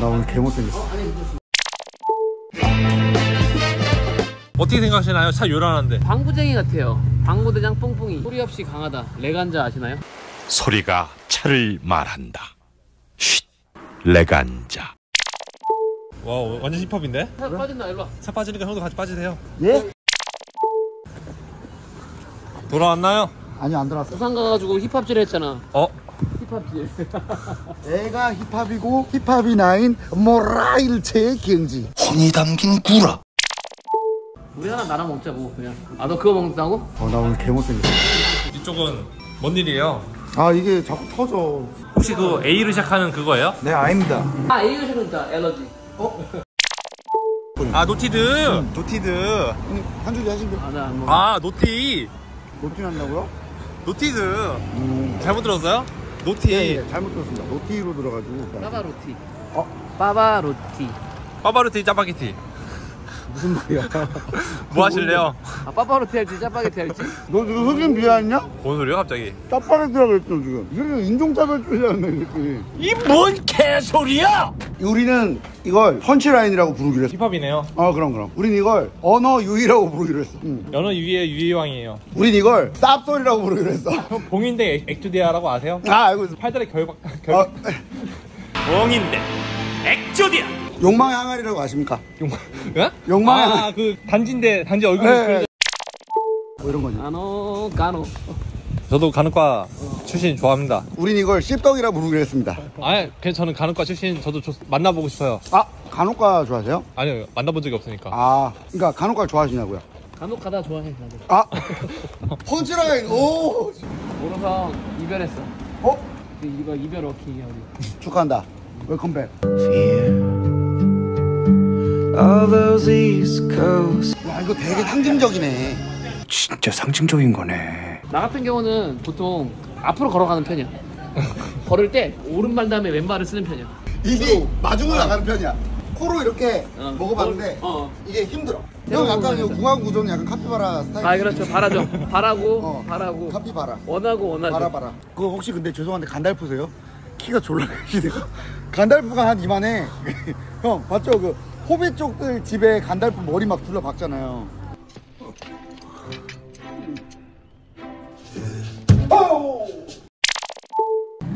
나 오늘 개못생겼어. 어떻게 생각하시나요? 차 요란한데. 방구쟁이 같아요. 방구대장 뽕뽕이. 소리 없이 강하다. 레간자 아시나요? 소리가 차를 말한다. 쉿, 레간자. 와 완전 힙합인데? 차 빠진다 일로 와. 차 빠지니까 형도 같이 빠지세요. 예? 돌아왔나요? 아니, 안 들어왔어. 부산 가가지고 힙합질 했잖아. 어? 힙합질. 애가 힙합이고, 힙합이 나인 모라일체의 경지. 혼이 담긴 구라. 우리 하나 나눠 먹자 뭐 그냥. 아 너 그거 먹는다고? 어, 나 오늘 개 못생겼어. 이쪽은 뭔 일이에요? 아, 이게 자꾸 터져. 혹시 그 A로 시작하는 그거예요? 네, 아닙니다. 아 A가 시작했다. 엘러지. 아 노티드. 노티드. 한 줄이 하시면 아나안 먹어. 아 노티. 노티 한다고요? 노티드. 음. 잘못 들었어요? 노티. 예, 예, 잘못 들었습니다. 노티로 들어가지고. 빠바로티. 어? 빠바로티. 빠바로티 짜파게티. 무슨 말이야? 뭐 하실래요? 아 빠바로티 할지 짜파게티 할지? 너 지금 흑인 비하했냐? 뭔 소리야 갑자기? 짜파게티라고 그랬죠 지금 이거는 인종차별주의자네 이렇게 이뭔 개소리야! 우리는 이걸 punchline이라고 부르기로 했어 힙합이네요. 어 그럼 그럼 우린 이걸 언어 유희라고 부르기로 했어 응. 언어 유희의 유희왕이에요. 우린 이걸 쌉소리라고 부르기로 했어 봉인된 엑조디아라고 아세요? 아 알고 있어 팔다리 결박 결 어, 봉인대 액조디아! 욕망의 항아리라고 아십니까? 용 예? 욕망의 아그 단지인데 단지 얼굴이 네. 뭐 이런 거지 가노 가노. 저도 간호과 출신 좋아합니다. 우린 이걸 씹덕이라고 부르기로 했습니다 아니 그냥 저는 간호과 출신 저도 조- 만나보고 싶어요. 아 간호과 좋아하세요? 아니요 만나본 적이 없으니까. 아 그러니까 간호과 좋아하시냐고요 간혹가다 좋아해 나도. 아 펀치라인 오 오르성 이별했어. 어? 이거 이별 워킹이야 우리. 축하한다 웰컴백 all those East Coast 와 이거 되게 상징적이네 진짜 상징적인 거네. 나 같은 경우는 보통 앞으로 걸어가는 편이야. 걸을 때 오른발 다음에 왼발을 쓰는 편이야. 입이 마중을 나가는 편이야. 코로 이렇게 어. 먹어봤는데 어. 이게 힘들어. 형 약간 이. 궁합 구조는 약간 카피바라 스타일. 아 그렇죠. 바라죠. 바라고 어. 바라고 카피바라. 원하고 원하죠. 바라바라. 그거 혹시 근데 죄송한데 간달프세요? 키가 졸라 크시네요. 간달프가 한 이만해. 형 봤죠? 그 호비 쪽들 집에 간달프 머리 막 둘러 박잖아요. 오!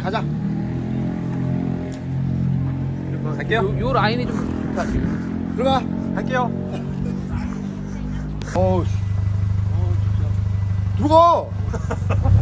가자. 갈게요. 요, 요 라인이 좀 좋다 지금. 들어가. 갈게요. 어우. 씨. 들어가.